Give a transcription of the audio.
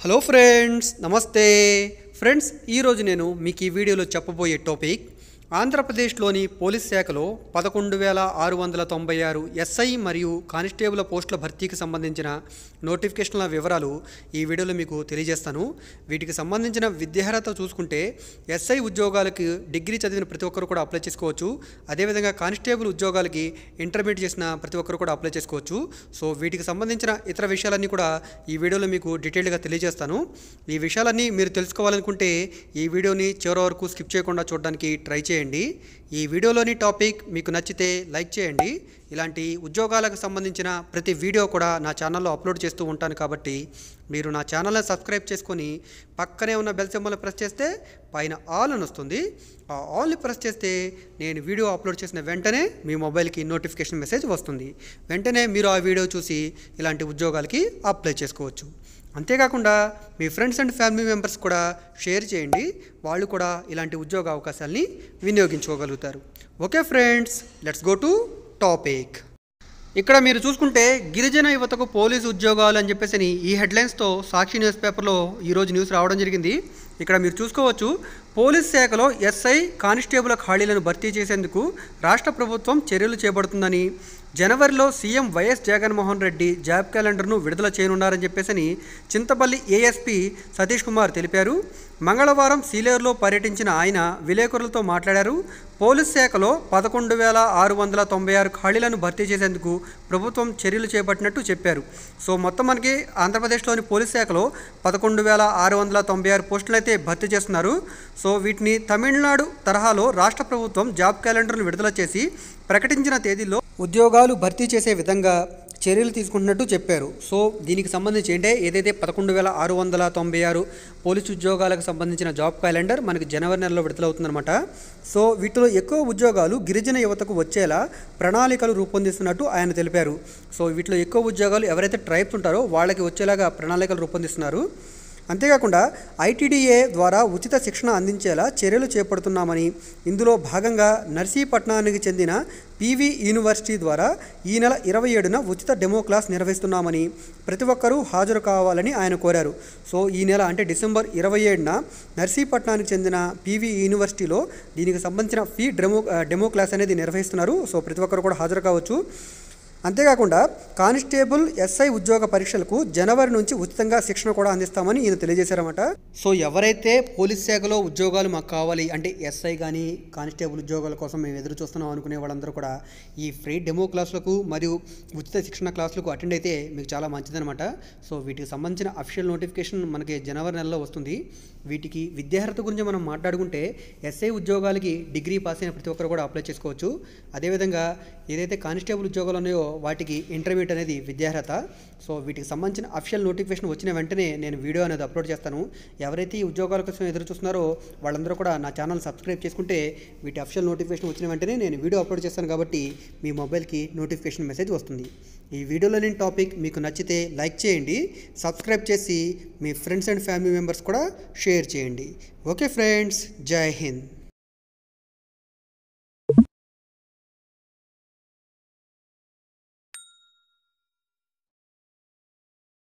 Hello friends నమస్తే. Friends ఈరోజు నేను మీకు ఈ వీడియోలో చెప్పబోయే టాపిక్ ఆంధ్రప్రదేశ్లోని పోలీస్ శాఖలో పదకొండు వేల ఆరు వందల తొంభై ఆరు ఎస్ఐ మరియు కానిస్టేబుల్ పోస్టుల భర్తీకి సంబంధించిన నోటిఫికేషన్ల వివరాలు ఈ వీడియోలో మీకు తెలియజేస్తాను. వీటికి సంబంధించిన విద్యార్హత చూసుకుంటే ఎస్ఐ ఉద్యోగాలకి డిగ్రీ చదివిన ప్రతి ఒక్కరు కూడా అప్లై చేసుకోవచ్చు. అదేవిధంగా కానిస్టేబుల్ ఉద్యోగాలకి ఇంటర్మీడియట్ చేసిన ప్రతి ఒక్కరు కూడా అప్లై చేసుకోవచ్చు. సో వీటికి సంబంధించిన ఇతర విషయాలన్నీ కూడా ఈ వీడియోలో మీకు డీటెయిల్గా తెలియజేస్తాను. ఈ విషయాలన్నీ మీరు తెలుసుకోవాలనుకుంటే ఈ వీడియోని చివరి వరకు స్కిప్ చేయకుండా చూడడానికి ట్రై చేయండి. ఈ వీడియోలోని టాపిక్ మీకు నచ్చితే లైక్ చేయండి. ఇలాంటి ఉద్యోగాలకు సంబంధించిన ప్రతి వీడియో కూడా నా ఛానల్లో అప్లోడ్ చేస్తూ ఉంటాను కాబట్టి మీరు నా ఛానల్ని సబ్స్క్రైబ్ చేసుకొని పక్కనే ఉన్న బెల్ సింబల్ ప్రెస్ చేస్తే పైన ఆల్ అని వస్తుంది. ఆ ఆల్ని ప్రెస్ చేస్తే నేను వీడియో అప్లోడ్ చేసిన వెంటనే మీ మొబైల్కి నోటిఫికేషన్ మెసేజ్ వస్తుంది. వెంటనే మీరు ఆ వీడియో చూసి ఇలాంటి ఉద్యోగాలకి అప్లై చేసుకోవచ్చు. అంతేకాకుండా మీ ఫ్రెండ్స్ అండ్ ఫ్యామిలీ మెంబర్స్ కూడా షేర్ చేయండి. వాళ్ళు కూడా ఇలాంటి ఉద్యోగ అవకాశాలని వినియోగించుకోగలుగుతారు. Okay friends let's go to topic. ఇక్కడ మీరు చూసుకుంటే గిరిజన యువతకు పోలీసు ఉద్యోగాలు అని చెప్పేసి ఈ హెడ్లైన్స్తో సాక్షి న్యూస్ పేపర్లో ఈరోజు న్యూస్ రావడం జరిగింది. ఇక్కడ మీరు చూసుకోవచ్చు పోలీస్ శాఖలో ఎస్ఐ కానిస్టేబుల్ ఖాళీలను భర్తీ చేసేందుకు రాష్ట్ర ప్రభుత్వం చర్యలు చేపడుతుందని జనవరిలో CM YS Jaganmohan Reddy job క్యాలెండర్ను విడుదల చేయనున్నారని చెప్పేసి చింతపల్లి ఏఎస్పీ సతీష్ కుమార్ తెలిపారు. మంగళవారం సీలేరులో పర్యటించిన ఆయన విలేకరులతో మాట్లాడారు. పోలీస్ శాఖలో పదకొండు వేల ఆరు వందల తొంభై ఆరు ఖాళీలను భర్తీ చేసేందుకు ప్రభుత్వం చర్యలు చేపట్టినట్టు చెప్పారు. సో మొత్తం మనకి ఆంధ్రప్రదేశ్లోని పోలీస్ శాఖలో పదకొండు వేల ఆరు వందల తొంభై ఆరు పోస్టులు అయితే భర్తీ చేస్తున్నారు. సో వీటిని తమిళనాడు తరహాలో రాష్ట్ర ప్రభుత్వం జాబ్ క్యాలెండర్ను విడుదల చేసి ప్రకటించిన తేదీల్లో ఉద్యోగాలు భర్తీ చేసే విధంగా చర్యలు తీసుకుంటున్నట్టు చెప్పారు. సో దీనికి సంబంధించి ఏంటంటే ఏదైతే పదకొండు వేల ఆరు వందల తొంభై ఆరు పోలీసు ఉద్యోగాలకు సంబంధించిన జాబ్ క్యాలెండర్ మనకి జనవరి నెలలో విడుదలవుతుందన్నమాట. సో వీటిలో ఎక్కువ ఉద్యోగాలు గిరిజన యువతకు వచ్చేలా ప్రణాళికలు రూపొందిస్తున్నట్టు ఆయన తెలిపారు. సో వీటిలో ఎక్కువ ఉద్యోగాలు ఎవరైతే ట్రైబ్స్ ఉంటారో వాళ్ళకి వచ్చేలాగా ప్రణాళికలు రూపొందిస్తున్నారు. అంతేకాకుండా ఐటీడీఏ ద్వారా ఉచిత శిక్షణ అందించేలా చర్యలు చేపడుతున్నామని ఇందులో భాగంగా నర్సీపట్నానికి చెందిన పీవీ యూనివర్సిటీ ద్వారా ఈ నెల ఇరవై ఏడున ఉచిత డెమో క్లాస్ నిర్వహిస్తున్నామని ప్రతి ఒక్కరూ హాజరు కావాలని ఆయన కోరారు. సో ఈ నెల అంటే డిసెంబర్ ఇరవై ఏడున నర్సీపట్నానికి చెందిన పీవీ యూనివర్సిటీలో దీనికి సంబంధించిన ఫీ డెమో డెమో క్లాస్ అనేది నిర్వహిస్తున్నారు. సో ప్రతి ఒక్కరు కూడా హాజరు కావచ్చు. అంతేకాకుండా కానిస్టేబుల్ ఎస్ఐ ఉద్యోగ పరీక్షలకు జనవరి నుంచి ఉచితంగా శిక్షణ కూడా అందిస్తామని ఈయన తెలియజేశారన్నమాట. సో ఎవరైతే పోలీస్ శాఖలో ఉద్యోగాలు మాకు కావాలి అంటే ఎస్ఐ కానీ కానిస్టేబుల్ ఉద్యోగాల కోసం మేము ఎదురు చూస్తున్నాం అనుకునే వాళ్ళందరూ కూడా ఈ ఫ్రీ డెమో క్లాసులకు మరియు ఉచిత శిక్షణ క్లాసులకు అటెండ్ అయితే మీకు చాలా మంచిదనమాట సో వీటికి సంబంధించిన అఫీషియల్ నోటిఫికేషన్ మనకి జనవరి నెలలో వస్తుంది. వీటికి విద్యార్హత గురించి మనం మాట్లాడుకుంటే ఎస్ఐ ఉద్యోగాలకి డిగ్రీ పాస్ అయిన ప్రతి ఒక్కరు కూడా అప్లై చేసుకోవచ్చు. అదేవిధంగా ఏదైతే కానిస్టేబుల్ ఉద్యోగాలు ఉన్నాయో వాటికి ఇంటర్వ్యూట్ అనేది విద్యార్హత. సో వీటికి సంబంధించిన అఫీషియల్ నోటిఫికేషన్ వచ్చిన వెంటనే నేను వీడియో అనేది అప్లోడ్ చేస్తాను. ఎవరైతే ఈ ఉద్యోగాల కోసం ఎదురు చూస్తున్నారో వాళ్ళందరూ కూడా నా ఛానల్ సబ్స్క్రైబ్ చేసుకుంటే వీటి అఫీషియల్ నోటిఫికేషన్ వచ్చిన వెంటనే నేను వీడియో అప్లోడ్ చేస్తాను కాబట్టి మీ మొబైల్కి నోటిఫికేషన్ మెసేజ్ వస్తుంది. ఈ వీడియోలోని టాపిక్ మీకు నచ్చితే లైక్ చేయండి సబ్స్క్రైబ్ చేసి మీ ఫ్రెండ్స్ అండ్ ఫ్యామిలీ మెంబర్స్ కూడా షేర్ చేయండి. ఓకే ఫ్రెండ్స్ జై హింద్